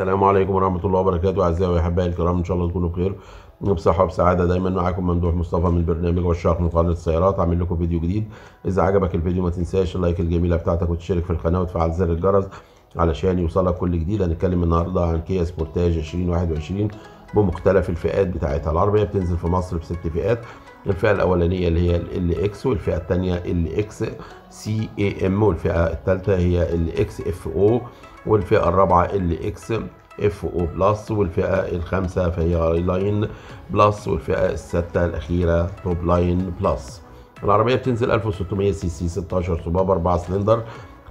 السلام عليكم ورحمة الله وبركاته أعزائي وأحبائي الكرام إن شاء الله تكونوا بخير بصحة وبسعادة. دايما معاكم ممدوح مصطفى من برنامج والشاق من قناة السيارات. عامل لكم فيديو جديد. إذا عجبك الفيديو ما تنساش ال like الجميلة بتاعتك وتشترك في القناة وتفعل زر الجرس علشان يوصلك كل جديد. هنتكلم النهاردة عن كيا سبورتاج 2021 بمختلف الفئات بتاعتها. العربية بتنزل في مصر بست فئات. الفئة الأولانية اللي هي LX والفئة الثانية LX CEM والفئة الثالثة هي LX FO والفئة الرابعة LX FO plus والفئة الخامسة high line plus والفئة الستة الأخيرة top line plus العربية بتنزل 1600 سي سي 16 صباب 4 سلندر.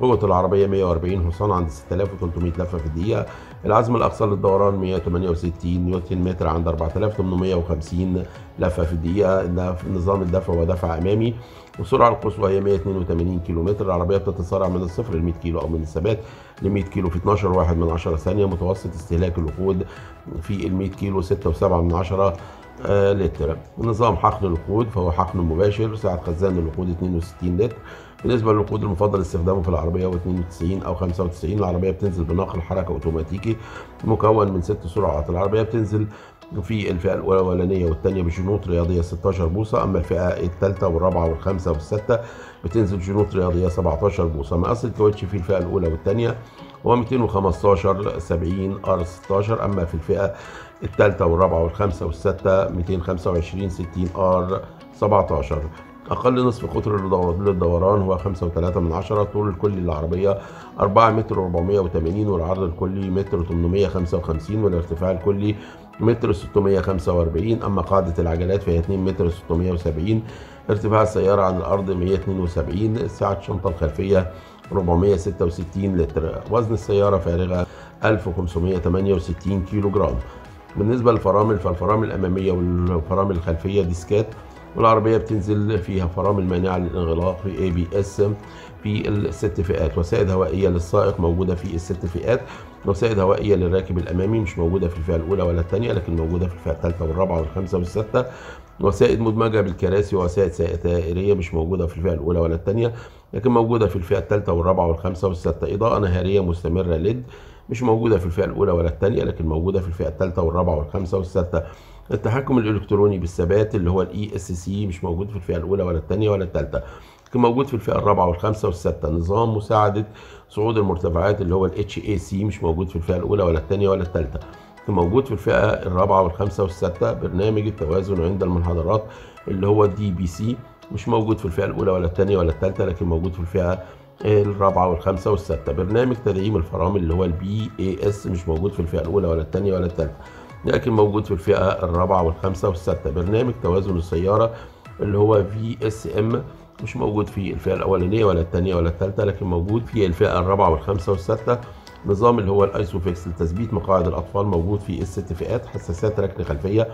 قوة العربية 140 حصان عند 6300 لفة في الدقيقة. العزم الأقصى للدوران 168 نيوتن متر عند 4850 لفة في الدقيقة. نظام الدفع هو دفع أمامي. والسرعة القصوى هي 182 كيلو متر العربية بتتسارع من الصفر ل 100 كيلو أو من الثبات ل 100 كيلو في 12 واحد من 10 ثانية. متوسط استهلاك الوقود في ال 100 كيلو 6.7 من 10 آه لتر. نظام حقن الوقود فهو حقن مباشر. سعة خزان الوقود 62 لتر. بالنسبة للوقود المفضل استخدامه في العربية هو 92 أو 95 العربية بتنزل بنقل حركة أوتوماتيكي مكون من ست سرعات. العربية بتنزل في الفئة الأولانية والثانية بشنوط رياضية 16 بوصة أما الفئة الثالثة والرابعة والخامسة والستة بتنزل جنوط رياضية 17 بوصة. مقاس الكاوتش في الفئة الأولى والثانية هو 215 70 R 16 أما في الفئة الثالثة والرابعة والخامسة والستة 225 60 R 17 أقل نصف قطر للدوران هو 5.3 من عشرة طول الكلي للعربية 4 متر 480 والعرض الكلي متر 855 والارتفاع الكلي متر 645 أما قاعدة العجلات فهي 2 متر 670 ارتفاع السيارة عن الأرض 172 سعة الشنطة الخلفية 466 لتر. وزن السيارة فارغة 1568 كيلو جرام بالنسبة للفرامل فالفرامل الأمامية والفرامل الخلفية ديسكات والعربية بتنزل فيها فرامل مانعة للانغلاق في ABS في الست فئات. وسائد هوائية للسائق موجودة في الست فئات. وسائد هوائية للراكب الأمامي مش موجودة في الفئة الأولى ولا الثانية لكن موجودة في الفئة الثالثة والرابعة والخامسة والستة. وسائد مدمجة بالكراسي وسائد ستائرية مش موجودة في الفئة الأولى ولا الثانية لكن موجودة في الفئة الثالثة والرابعة والخامسة والستة. إضاءة نهارية مستمرة LED مش موجودة في الفئة الأولى ولا الثانية لكن موجودة في الفئة الثالثة والرابعة والخامسة والستة. التحكم الإلكتروني بالثبات اللي هو ال ESC مش موجود في الفئة الأولى ولا الثانية ولا الثالثة. لكن موجود في الفئة الرابعة والخامسة والستة. نظام مساعدة صعود المرتفعات اللي هو ال HAC مش موجود في الفئة الأولى ولا الثانية ولا الثالثة. لكن موجود في الفئة الرابعة والخامسة والستة برنامج التوازن عند المنحدرات اللي هو ال DBC مش موجود في الفئة الأولى ولا الثانية ولا الثالثة لكن موجود في الفئة الرابعة والخامسة والستة. برنامج تدعيم الفرامل اللي هو ال BAS مش موجود في الفئة الأولى ولا الثانية ولا الثالثة. لكن موجود في الفئة الرابعة والخامسة والستة. برنامج توازن السيارة اللي هو VSM مش موجود في الفئة الأولانية ولا الثانية ولا الثالثة لكن موجود في الفئة الرابعة والخامسة والستة. نظام اللي هو الايسوفيكس لتثبيت مقاعد الأطفال موجود في الست فئات حساسات ركن خلفية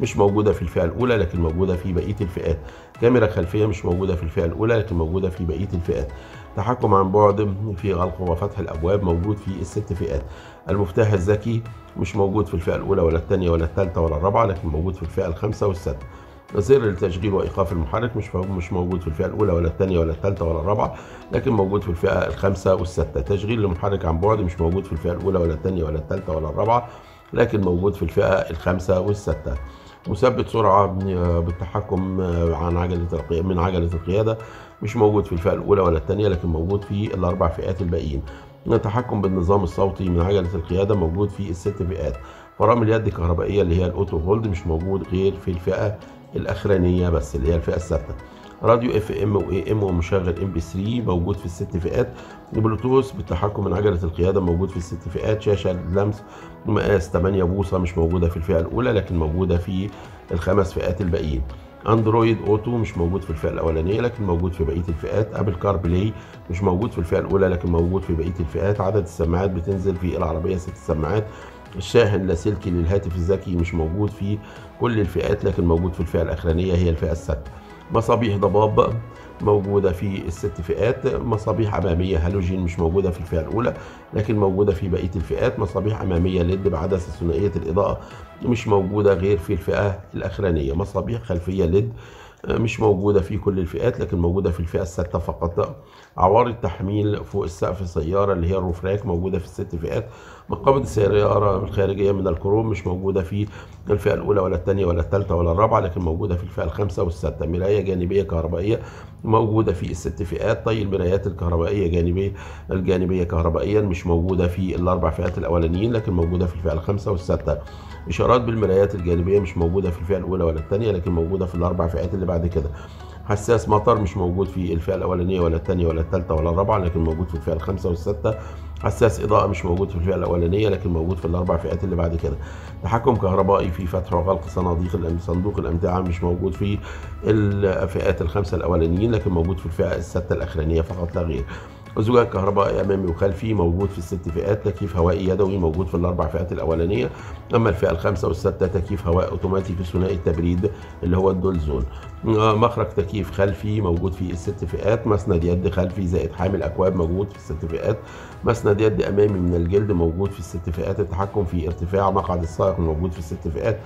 مش موجودة في الفئة الأولى لكن موجودة في بقية الفئات. كاميرا خلفية مش موجودة في الفئة الأولى لكن موجودة في بقية الفئات. تحكم عن بعد في غلق وفتح الأبواب موجود في الست فئات. المفتاح الذكي مش موجود في الفئة الأولى ولا الثانية ولا الثالثة ولا الرابعة لكن موجود في الفئة الخامسة والسادسه زر لتشغيل وإيقاف المحرك مش مش موجود في الفئة الأولى ولا الثانية ولا الثالثة ولا الرابعة لكن موجود في الفئة الخامسة والسادسه تشغيل المحرك عن بعد مش موجود في الفئة الأولى ولا الثانية ولا الثالثة ولا الرابعة لكن موجود في الفئة الخامسة والسادسه مثبت سرعة بالتحكم عن عجلة من عجلة القيادة. مش موجود في الفئة الأولى ولا الثانية لكن موجود في الأربع فئات الباقيين. التحكم بالنظام الصوتي من عجله القيادة موجود في الست فئات. فرامل يد كهربائيه اللي هي الأوتو هولد مش موجود غير في الفئة الأخرانية بس اللي هي الفئة الستة. راديو FM و AM ومشغل MP3 موجود في الست فئات. بلوتوث بالتحكم من عجله القيادة موجود في الست فئات. شاشة لمس مقاس 8 بوصة مش موجودة في الفئة الأولى لكن موجودة في الخمس فئات الباقيين. اندرويد اوتو مش موجود في الفئة الأولانية لكن موجود في بقية الفئات. ابل كار بلاي مش موجود في الفئة الأولى لكن موجود في بقية الفئات. عدد السماعات بتنزل في العربية ست سماعات. الشاحن اللاسلكي للهاتف الذكي مش موجود في كل الفئات لكن موجود في الفئة الأخرانية هي الفئة السادسة. مصابيح ضباب. موجودة في الست فئات مصابيح أمامية هالوجين مش موجودة في الفئة الأولى لكن موجودة في بقية الفئات مصابيح أمامية LED بعدسة ثنائية الإضاءة مش موجودة غير في الفئة الأخرانية مصابيح خلفية LED مش موجودة في كل الفئات لكن موجودة في الفئة الستة فقط. عوارض تحميل فوق السقف السيارة اللي هي ال roof rack موجودة في الست فئات مقابض السيارة الخارجية من الكروم مش موجودة في الفئة الأولى ولا الثانية ولا الثالثة ولا الرابعة لكن موجودة في الفئة الخامسة والسادسة مراية جانبية كهربائية موجودة في الست فئات. طي المرايات الكهربائية جانبية الجانبية كهربائيا مش موجودة في الأربع فئات الأولانيين لكن موجودة في الفئة الخامسة والسادسة إشارات بالمرايات الجانبية مش موجودة في الفئة الأولى ولا الثانية لكن موجودة في الأربع فئات اللي بعد كده. حساس مطر مش موجود في الفئة الأولانية ولا الثانية ولا الثالثة ولا الرابعة لكن موجود في الفئة الخامسة والسادسة حساس إضاءة مش موجود في الفئة الأولانية لكن موجود في الأربع فئات اللي بعد كده. تحكم كهربائي في فتح وغلق صناديق صندوق الأمتعة مش موجود في الفئات الخمسة الأولانيين لكن موجود في الفئة الستة الأخرانية فقط لا غير. زجاج كهربائي أمامي وخلفي موجود في الست فئات تكييف هوائي يدوي موجود في الأربع فئات الأولانية. أما الفئة الخامسه والسادسه تكييف هواء اوتوماتي في ثنائي التبريد اللي هو الدول زون مخرج تكييف خلفي موجود في الست فئات مسند يد خلفي زائد حامل أكواب موجود في الست فئات مسند يد أمامي من الجلد موجود في الست فئات التحكم في ارتفاع مقعد السائق موجود في الست فئات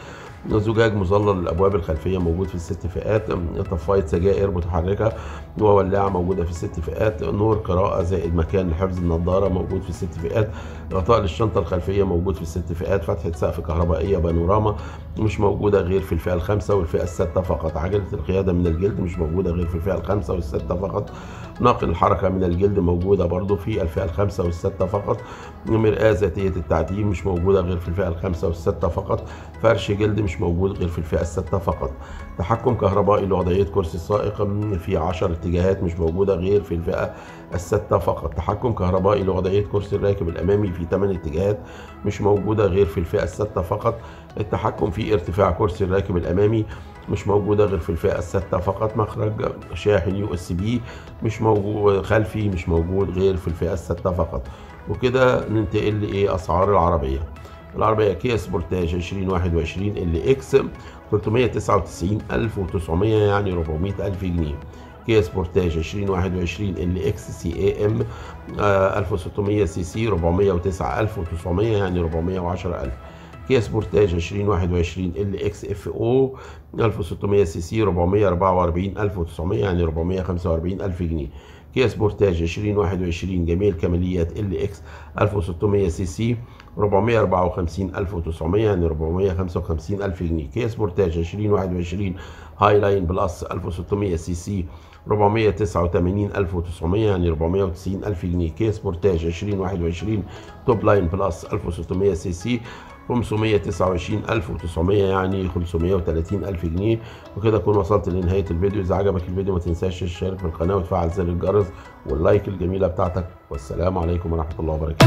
زجاج مظلل الابواب الخلفية موجود في الست فئات طفاية سجائر متحركة وولاعة موجودة في الست فئات نور قراءة زائد مكان لحفظ النظارة موجود في الست فئات غطاء للشنطة الخلفية موجود في الست فئات فتحة سقف كهربائية بانوراما مش موجودة غير في الفئة الخامسة والفئة السادسه فقط. عجلة القيادة من الجلد مش موجودة غير في الفئة الخامسة والسادسه فقط. ناقل الحركه من الجلد موجودة برضو في الفئة الخامسة والسادسه فقط. مرآة ذاتية التعديل مش موجودة غير في الفئة الخامسة والستة فقط. فرش جلد مش موجود غير في الفئة الستة فقط. تحكم كهربائي لوضعية كرسي السائق في عشر اتجاهات مش موجودة غير في الفئة الستة فقط. تحكم كهربائي لوضعية كرسي الراكب الأمامي في ثمان اتجاهات مش موجودة غير في الفئة الستة فقط. التحكم في ارتفاع كرسي الراكب الأمامي مش موجودة غير في الفئة الستة فقط. مخرج شاحن USB مش موجود خلفي مش موجود غير في الفئة الستة فقط. وكده ننتقل لإيه؟ أسعار العربية. العربية كيا سبورتاج 2021 LX 399900 يعني 400000 جنيه. كيا سبورتاج 2021 ال إكس سي اي إم 1600 سي سي 409900 يعني 410000 كيا سبورتاج 2021 LX FO 1600 CC 444900 يعني 445000 جنيه. كيا سبورتاج 2021 جميع الكماليات ال إكس 1600 سي سي 454900 يعني 455000 جنيه. كيا سبورتاج 2021 Highline Plus 1600 CC 489900 يعني 490000 جنيه. كيا سبورتاج 2021 Topline Plus 1600 CC 529900 يعني 530000 جنيه. وكده أكون وصلت لنهاية الفيديو. إذا عجبك الفيديو ما تنساش تشترك في القناة وتفعل زر الجرس وال like الجميلة بتاعتك. والسلام عليكم ورحمة الله وبركاته.